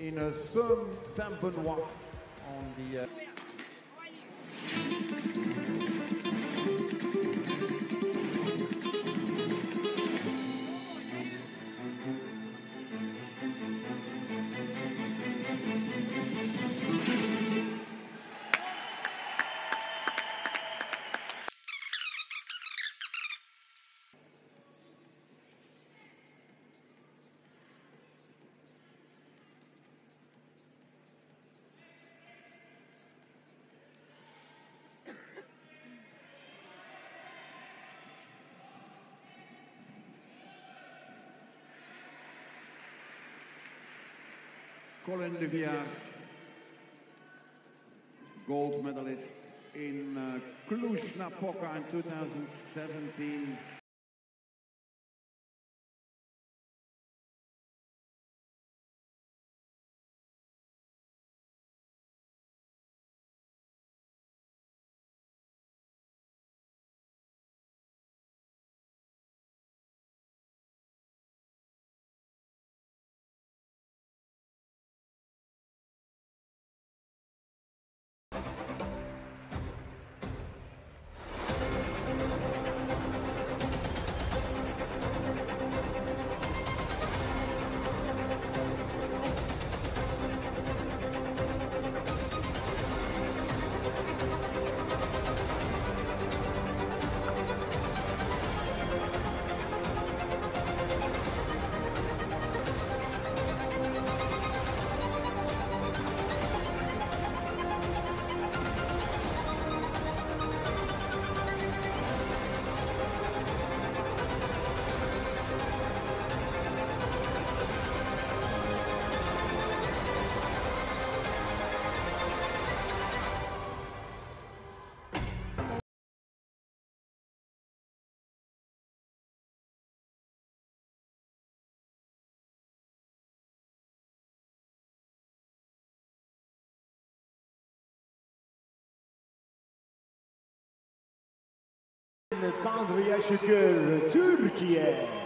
in a Sun Saint-Benoît on the uh, Colin Liviard, gold medalist in uh, Cluj-Napoca in 2017. Tanrı'ya şükür Türkiye.